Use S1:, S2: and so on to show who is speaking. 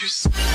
S1: you